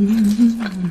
음.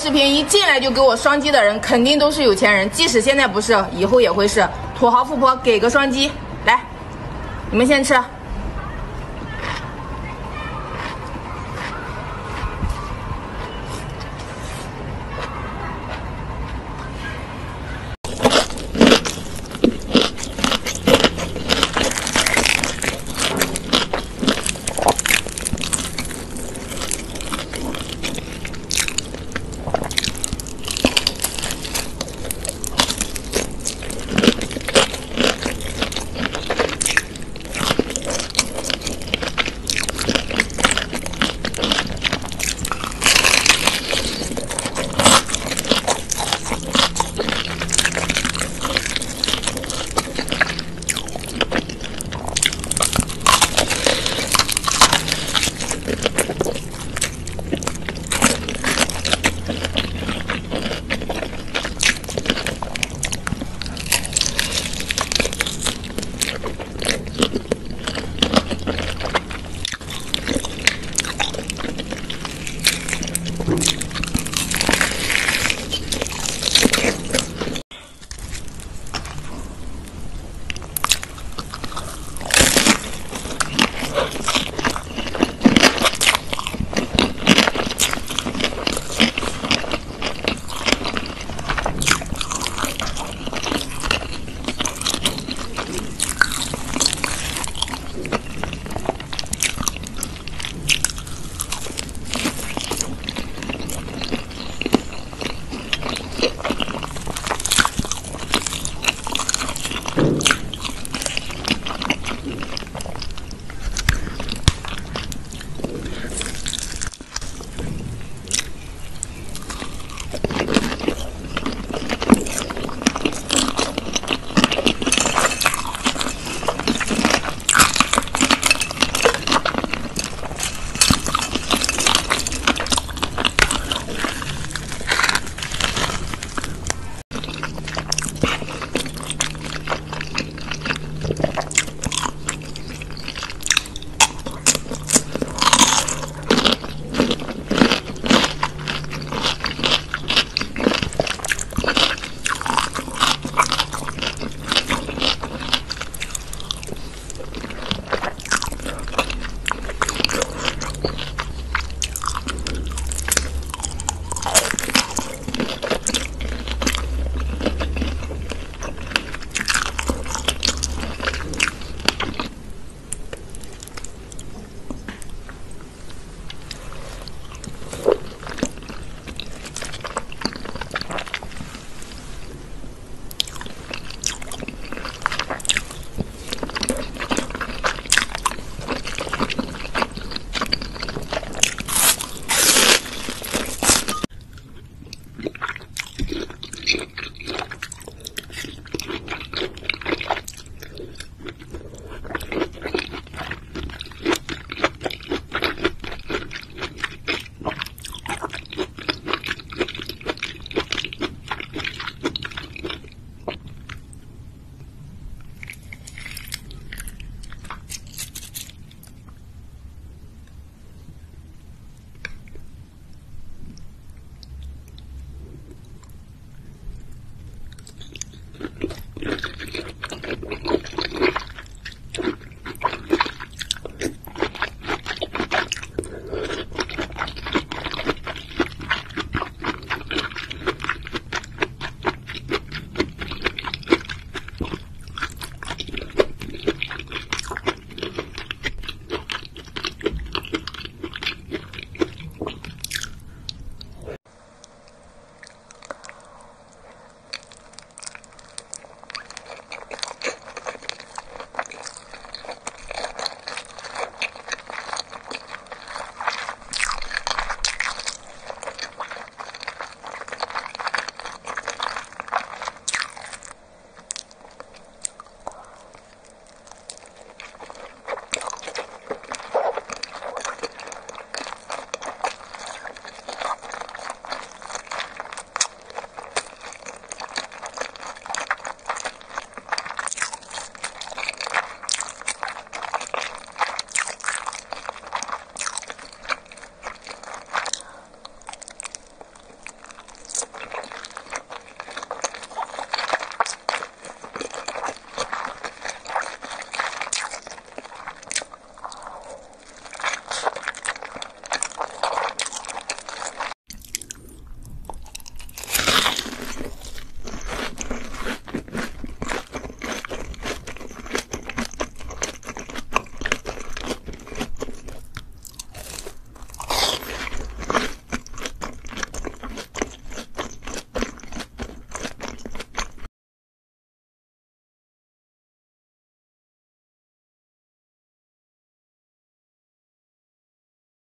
视频一进来就给我双击的人，肯定都是有钱人，即使现在不是，以后也会是。土豪富婆给个双击，来，你们先吃。